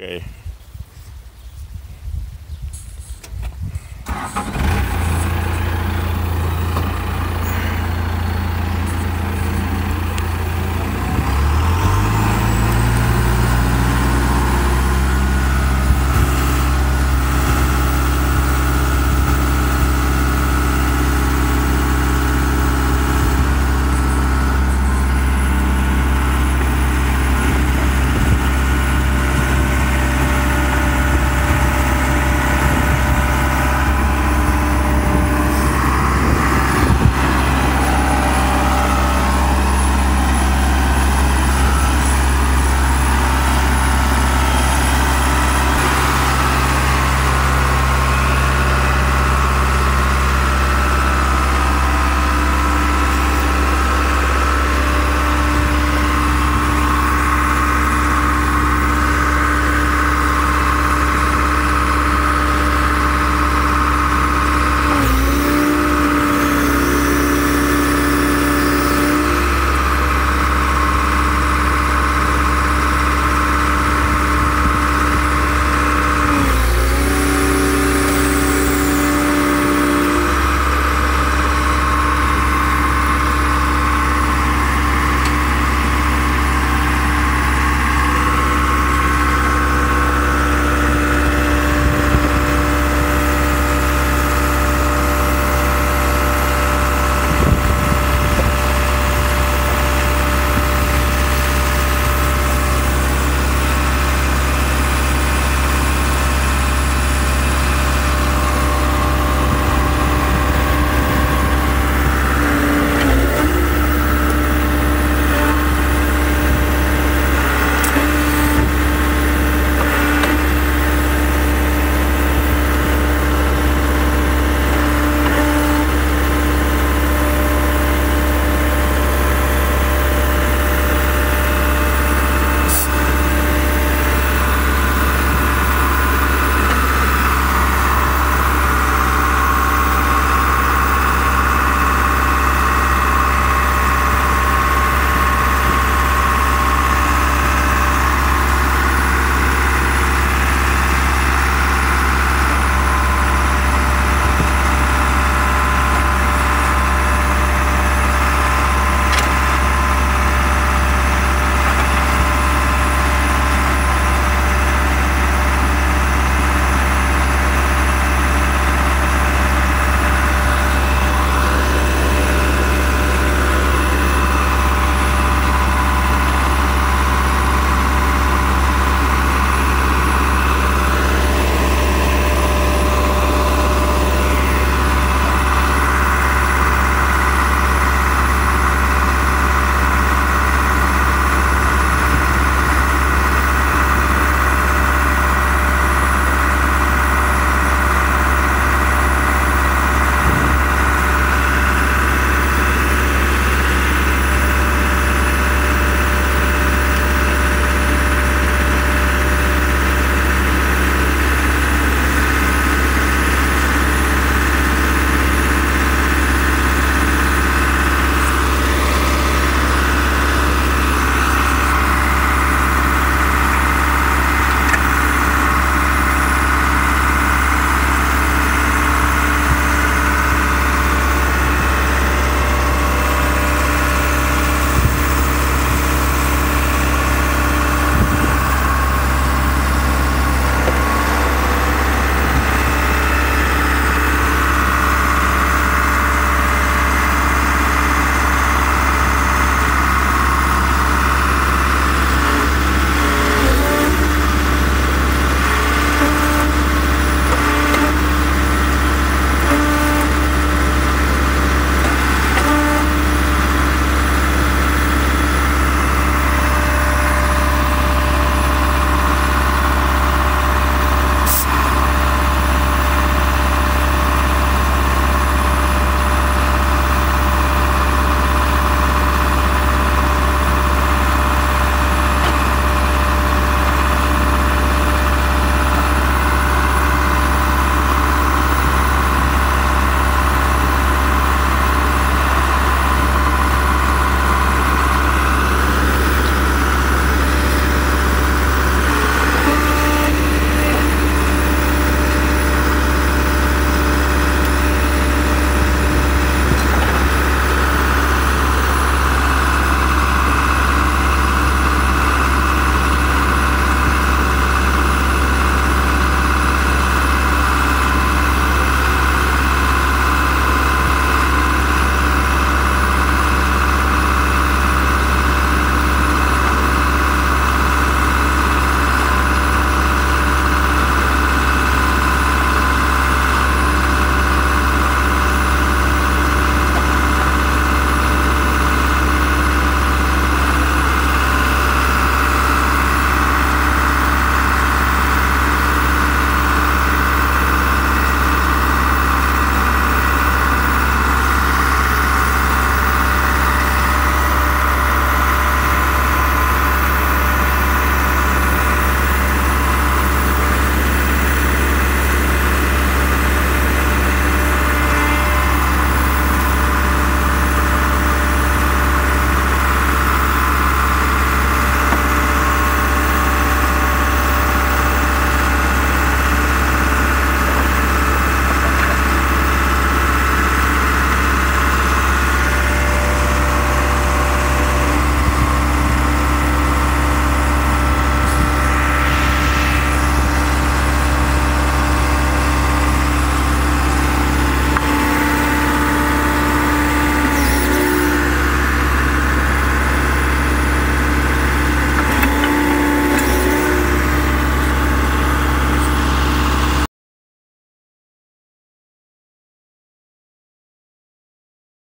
Okay.